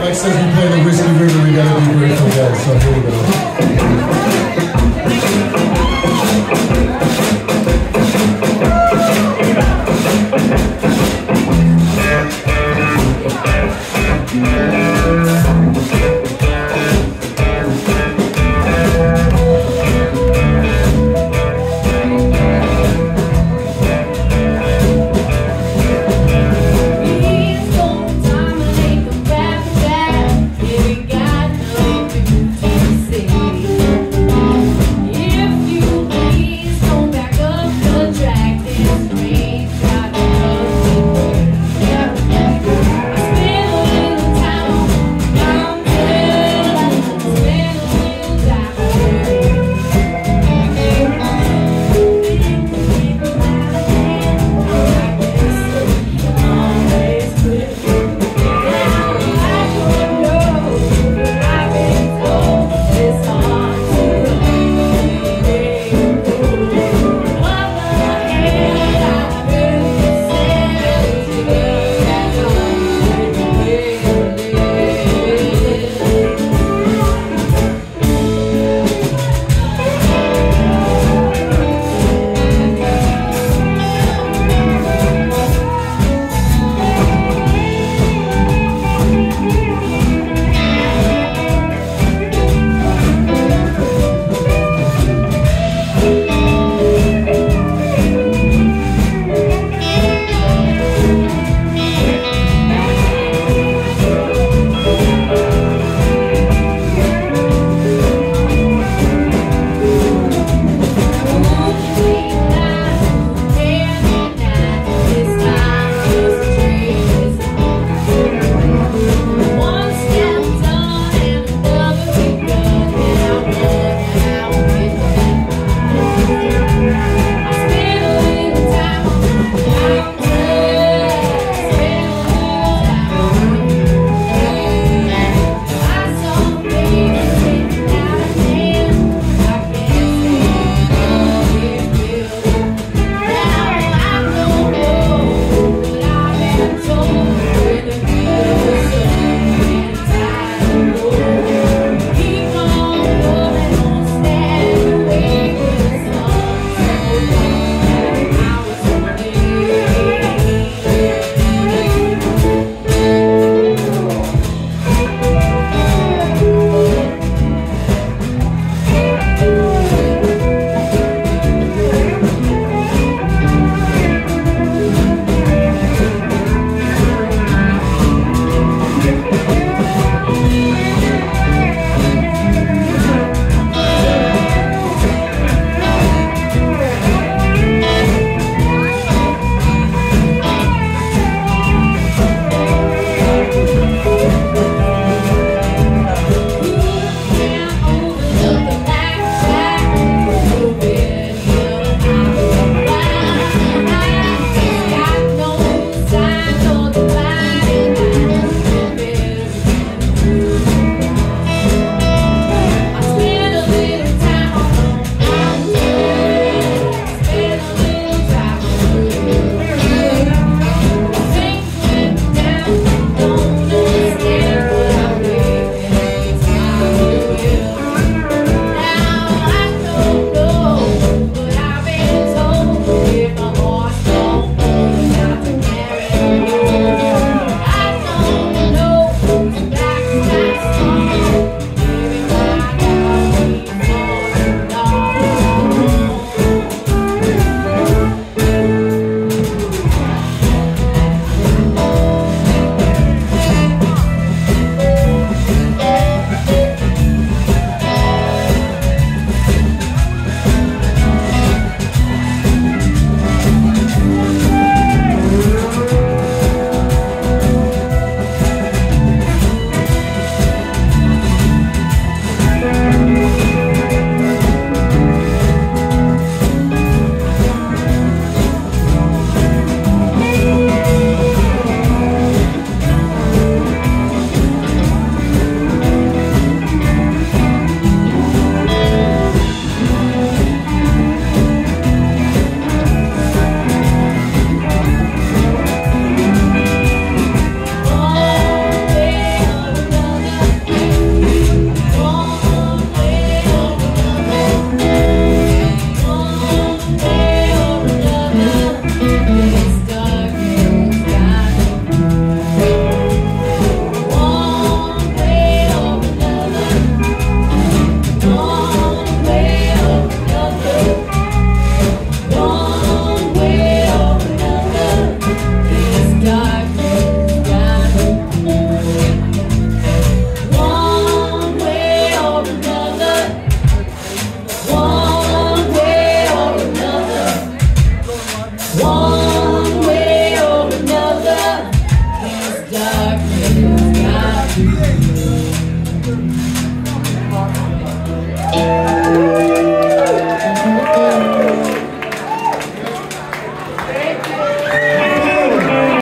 Like says we play the Whiskey River, we gotta be Grateful guys, so here we go.